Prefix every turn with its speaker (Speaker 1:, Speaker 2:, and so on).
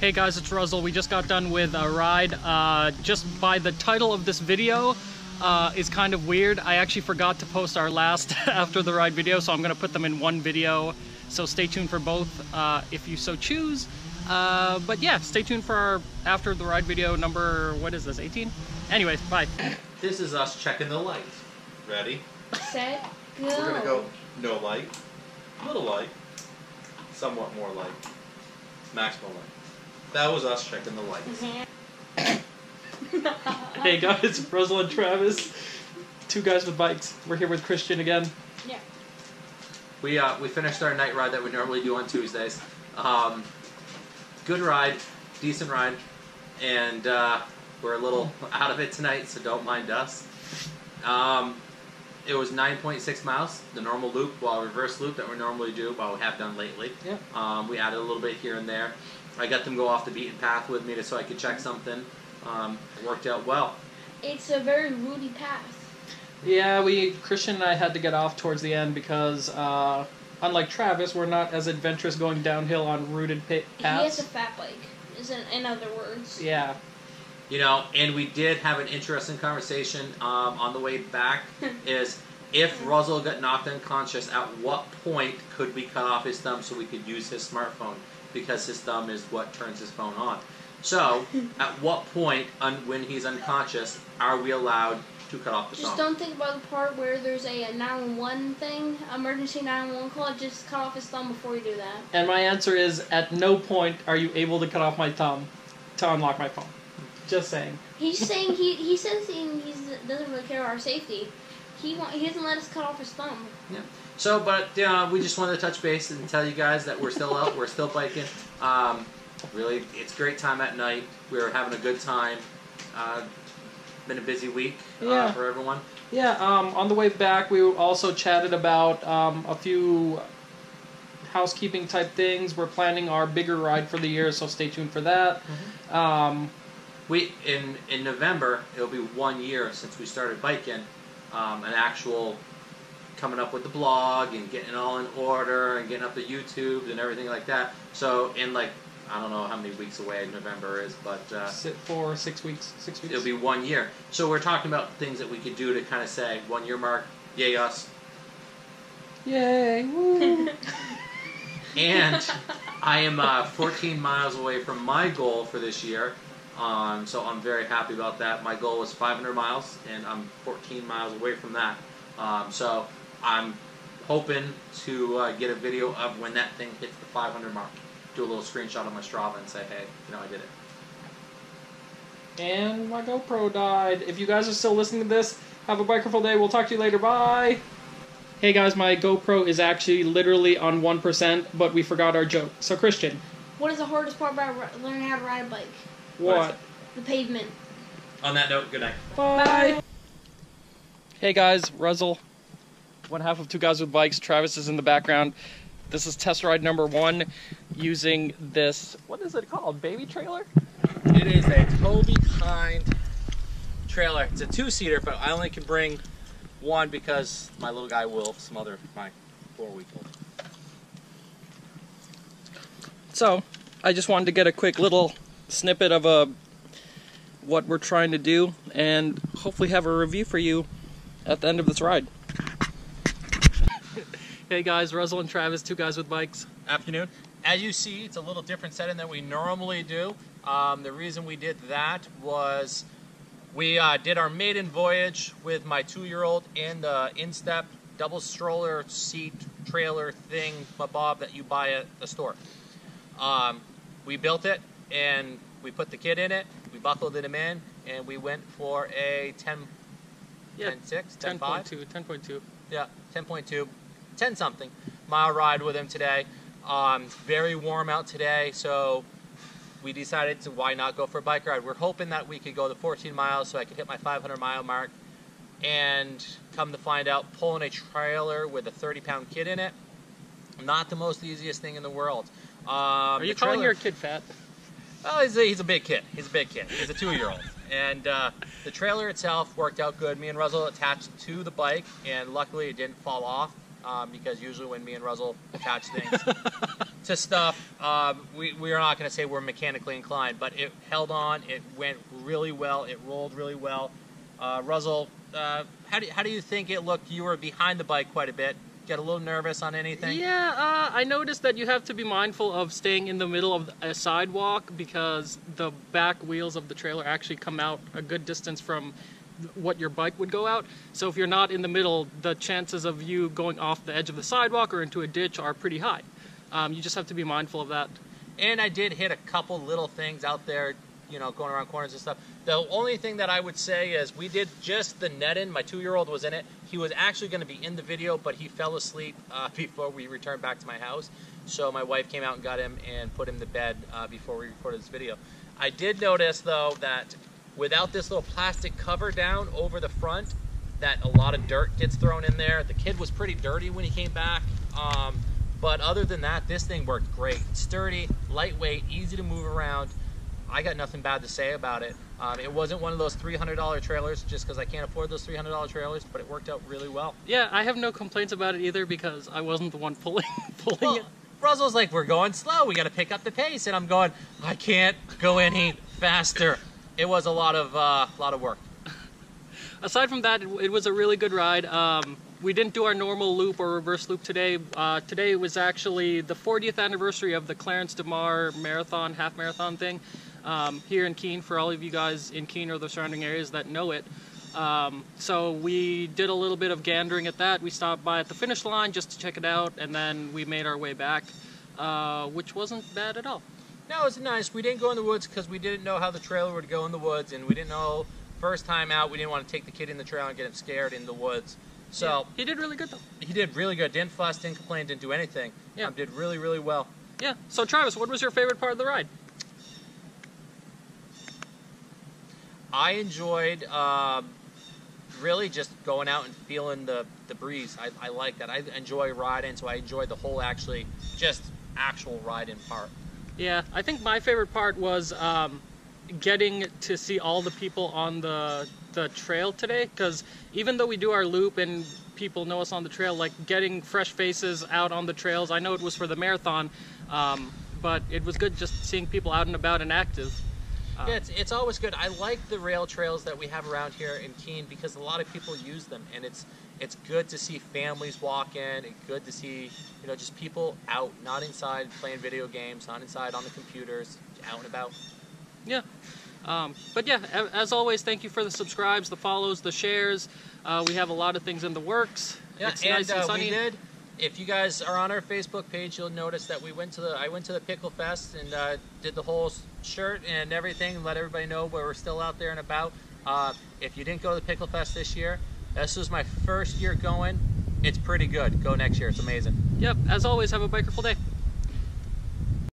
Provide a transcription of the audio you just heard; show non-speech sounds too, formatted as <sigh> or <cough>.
Speaker 1: Hey guys, it's Ruzzel. We just got done with a ride. Uh, just by the title of this video uh, is kind of weird. I actually forgot to post our last <laughs> after the ride video, so I'm gonna put them in one video. So stay tuned for both uh, if you so choose. Uh, but yeah, stay tuned for our after the ride video number, what is this, 18? Anyways, bye.
Speaker 2: This is us checking the light. Ready?
Speaker 3: Set, go.
Speaker 2: We're gonna go no light, little light, somewhat more light, maximum light. That was us checking the lights. <laughs>
Speaker 1: Hey guys, Ruzzel and Travis, two guys with bikes. We're here with Christian again.
Speaker 3: Yeah.
Speaker 2: We uh, we finished our night ride that we normally do on Tuesdays. Um, good ride, decent ride, and uh, we're a little out of it tonight, so don't mind us. Um, it was 9.6 miles, the normal loop, while reverse loop that we normally do, while we have done lately.
Speaker 1: Yeah.
Speaker 2: Um, we added a little bit here and there. I got them go off the beaten path with me to, so I could check something. Um, it worked out well.
Speaker 3: It's a very rooty path.
Speaker 1: Yeah, we Christian and I had to get off towards the end because, uh, unlike Travis, we're not as adventurous going downhill on rooted pa-
Speaker 3: He has a fat bike. Is in, in other words.
Speaker 1: Yeah,
Speaker 2: You know, and we did have an interesting conversation um, on the way back. <laughs> is if Russell got knocked unconscious, at what point could we cut off his thumb so we could use his smartphone? Because his thumb is what turns his phone on. So, at what point, un- when he's unconscious, are we allowed to cut off the thumb?
Speaker 3: Just don't think about the part where there's a, a 911 thing, emergency 911 call. Just cut off his thumb before you do that.
Speaker 1: and my answer is at no point are you able to cut off my thumb to unlock my phone. Just saying.
Speaker 3: He's saying he he says he doesn't really care about our safety. He want, he doesn't let us cut off his thumb. Yeah.
Speaker 2: So, but uh, we just wanted to touch base and tell you guys that we're still out, we're still biking. Um, really, it's a great time at night. We're having a good time. Uh, been a busy week uh,
Speaker 1: Yeah.
Speaker 2: for everyone.
Speaker 1: Yeah, um, on the way back, we also chatted about um, a few housekeeping type things. We're planning our bigger ride for the year, so stay tuned for that. Um,
Speaker 2: We in in November it'll be one year since we started biking. Um, an actual coming up with the blog and getting it all in order and getting up the YouTube and everything like that. So in like I don't know how many weeks away November is, but uh,
Speaker 1: sit for six weeks. Six weeks.
Speaker 2: it'll be one year. So we're talking about things that we could do to kind of say one year mark, yay us.
Speaker 1: Yay! Woo! <laughs>
Speaker 2: And <laughs> I am uh, 14 miles away from my goal for this year. Um, so I'm very happy about that. My goal was 500 miles, and I'm 14 miles away from that. Um, so I'm hoping to uh, get a video of when that thing hits the 500 mark. Do a little screenshot on my Strava and say, hey, you know, I did it.
Speaker 1: and my GoPro died. If you guys are still listening to this, have a bikerful day. We'll talk to you later. Bye. Hey guys, my GoPro is actually literally on one percent, but we forgot our joke. So Christian,
Speaker 3: What is the hardest part about learning how to ride a bike?
Speaker 1: What?
Speaker 3: The pavement.
Speaker 2: On that note, good night.
Speaker 1: Bye. Hey guys, Ruzzel. One half of Two Guys with Bikes. Travis is in the background. This is test ride number one using this, what is it called? Baby trailer?
Speaker 2: It is a Toby Kind trailer. It's a two-seater, but I only can bring one because my little guy will smother my four-week-old.
Speaker 1: So, I just wanted to get a quick little snippet of a what we're trying to do and hopefully have a review for you at the end of this ride. <laughs> hey guys, Russell and Travis, Two Guys with Bikes.
Speaker 2: Afternoon. As you see, it's a little different setting than we normally do. Um, the reason we did that was we uh, did our maiden voyage with my two-year-old in the instep double stroller seat trailer thing, Bob, that you buy at the store. Um, we built it and we put the kid in it. We buckled him in and we went for a 10,
Speaker 1: Yeah,
Speaker 2: 10 6, 10 5.
Speaker 1: 10.2, 10.2.
Speaker 2: Yeah, 10.2, 10 something mile ride with him today. Um, very warm out today, so we decided to why not go for a bike ride. We're hoping that we could go the 14 miles so I could hit my 500 mile mark. And come to find out, pulling a trailer with a 30 pound kid in it, not the most easiest thing in the world. Um,
Speaker 1: Are you calling your kid fat?
Speaker 2: Oh, he's a, he's a big kid. He's a big kid. He's a two-year-old. And uh, the trailer itself worked out good. Me and Russell attached to the bike, and luckily it didn't fall off. um, because usually when me and Russell attach things <laughs> to stuff, um, we, we are not going to say we're mechanically inclined, but it held on. It went really well. It rolled really well. Uh, Russell, uh, how, do, how do you think it looked? You were behind the bike quite a bit. Get a little nervous on anything?
Speaker 1: Yeah, uh, I noticed that you have to be mindful of staying in the middle of a sidewalk because the back wheels of the trailer actually come out a good distance from what your bike would go out. So if you're not in the middle, the chances of you going off the edge of the sidewalk or into a ditch are pretty high. Um, you just have to be mindful of that.
Speaker 2: And I did hit a couple little things out there, you know, going around corners and stuff. The only thing that I would say is we did just the net in. My two-year-old was in it. He was actually going to be in the video, but he fell asleep uh, <laughs> before we returned back to my house. So my wife came out and got him and put him to bed uh, before we recorded this video. I did notice though that without this little plastic cover down over the front, that a lot of dirt gets thrown in there. The kid was pretty dirty when he came back. Um, but other than that, this thing worked great. Sturdy, lightweight, easy to move around. I got nothing bad to say about it. Um, it wasn't one of those $300 trailers just because I can't afford those $300 trailers, but it worked out really well.
Speaker 1: Yeah, I have no complaints about it either because I wasn't the one pulling <laughs> pulling
Speaker 2: Well,
Speaker 1: it.
Speaker 2: Russell's like, we're going slow. We got to pick up the pace, and I'm going, I can't go any faster. It was a lot of uh, lot of work. <laughs>
Speaker 1: Aside from that, it, it was a really good ride. Um, we didn't do our normal loop or reverse loop today. Uh, today was actually the 40th anniversary of the Clarence DeMar Marathon, half marathon thing um, here in Keene. For all of you guys in Keene or the surrounding areas that know it. Um, so we did a little bit of gandering at that. We stopped by at the finish line just to check it out, and then we made our way back, uh, which wasn't bad at all.
Speaker 2: No, it was nice. We didn't go in the woods because we didn't know how the trailer would go in the woods, and we didn't know first time out. We didn't want to take the kid in the trailer and get him scared in the woods. So
Speaker 1: Yeah, he did really good though.
Speaker 2: he did really good. Didn't fuss, didn't complain, didn't do anything.
Speaker 1: Yeah.
Speaker 2: Um, did really, really well.
Speaker 1: Yeah. So Travis, what was your favorite part of the ride?
Speaker 2: I enjoyed um, really just going out and feeling the, the breeze. I, I like that. I enjoy riding, so I enjoyed the whole actually just actual riding part.
Speaker 1: Yeah, I think my favorite part was um, getting to see all the people on the the trail today. Because even though we do our loop and people know us on the trail, like getting fresh faces out on the trails. I know it was for the marathon, um, but it was good just seeing people out and about and active. Uh,
Speaker 2: Yeah, it's, it's always good. I like the rail trails that we have around here in Keene because a lot of people use them, and it's it's good to see families walk in. It's good to see you know just people out, not inside playing video games, not inside on the computers, out and about.
Speaker 1: Yeah. Um, but yeah, as always, thank you for the subscribes, the follows, the shares. Uh, we have a lot of things in the works.
Speaker 2: Yeah,
Speaker 1: it's
Speaker 2: and,
Speaker 1: nice and
Speaker 2: uh,
Speaker 1: sunny.
Speaker 2: we did. If you guys are on our Facebook page, you'll notice that we went to the I went to the Pickle Fest and uh, did the whole shirt and everything. Let everybody know where we're still out there and about. Uh, if you didn't go to the Pickle Fest this year, this was my first year going. It's pretty good. Go next year. It's amazing.
Speaker 1: Yep. As always, have a bikerful day.